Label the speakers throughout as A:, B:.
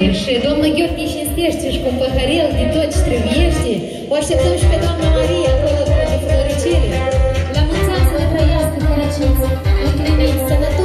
A: Бывшие дома Георгий Щестештишку похорел, не точь тревьешти, Още в том, что дома Мария, холод против горячили, Для муца своих роялских врачиц, Уклемить санаторий,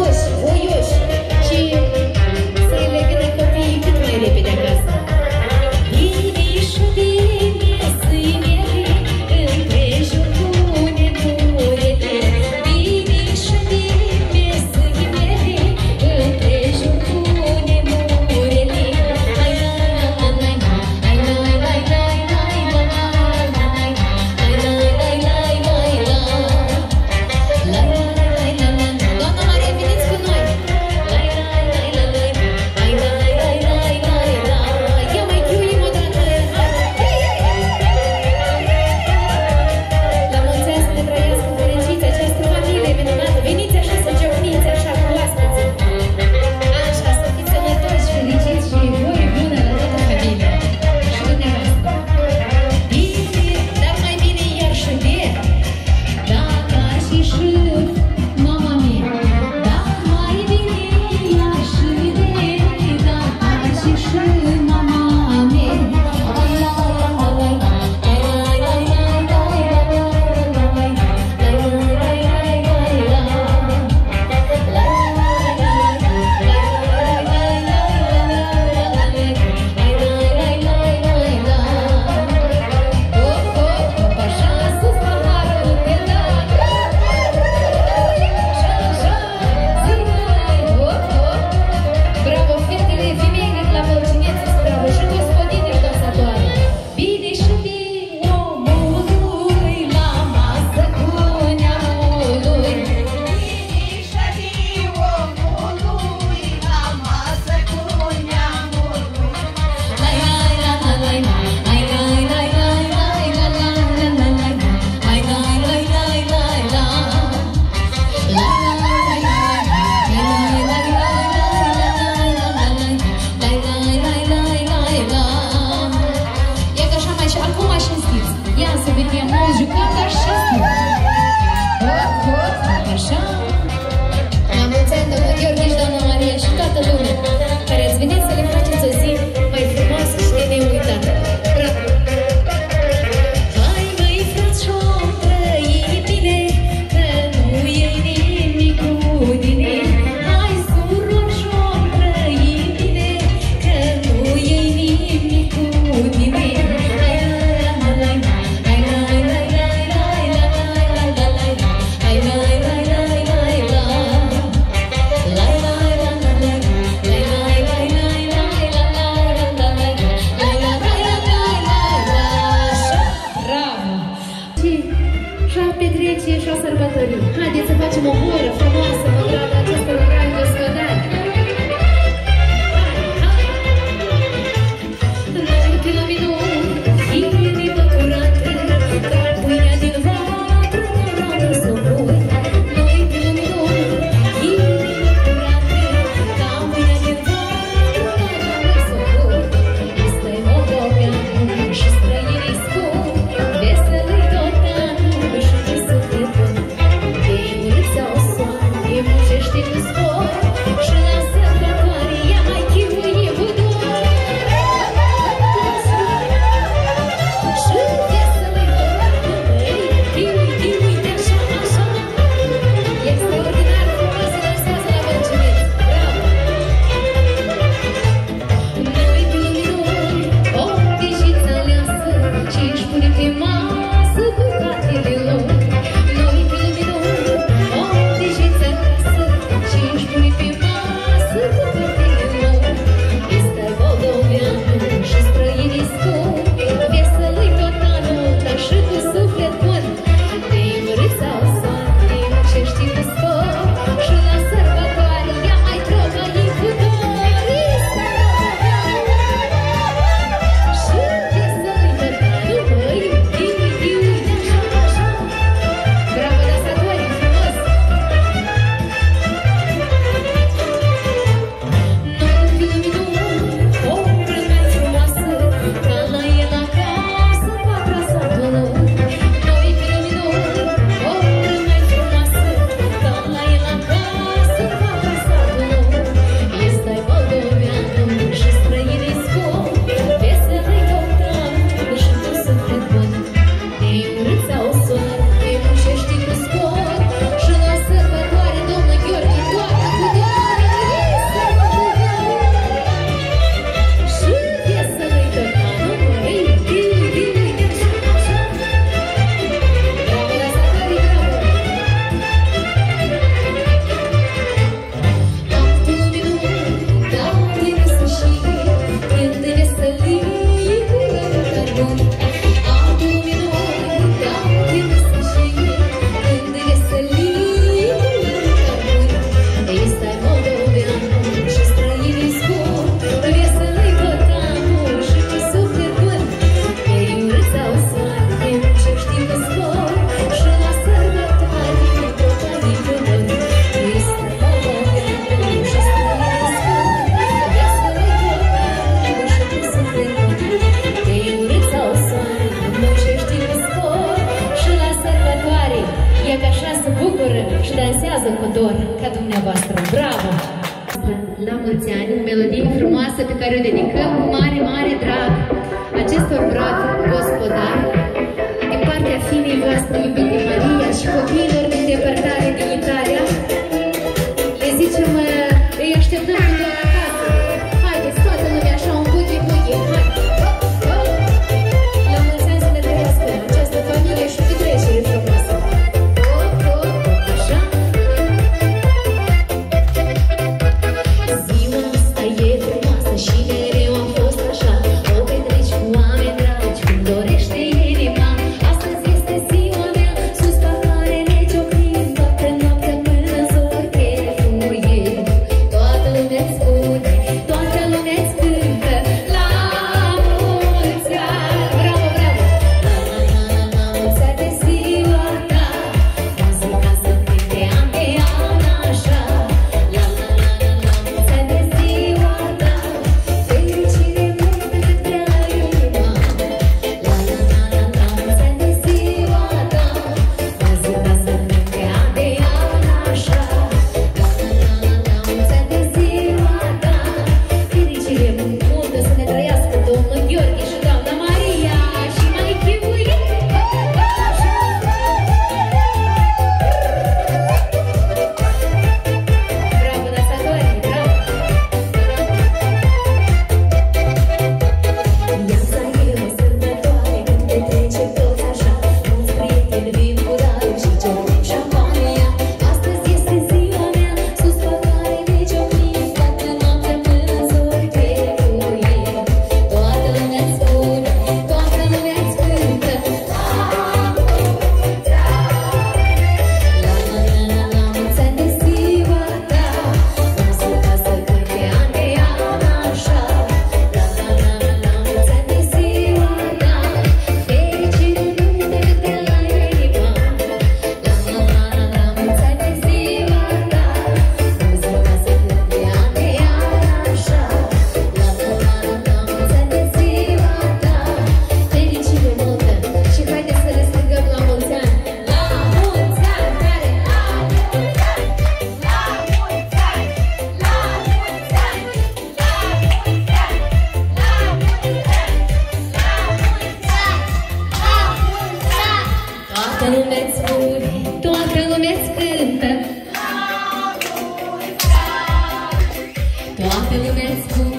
A: pelo Mercúrio.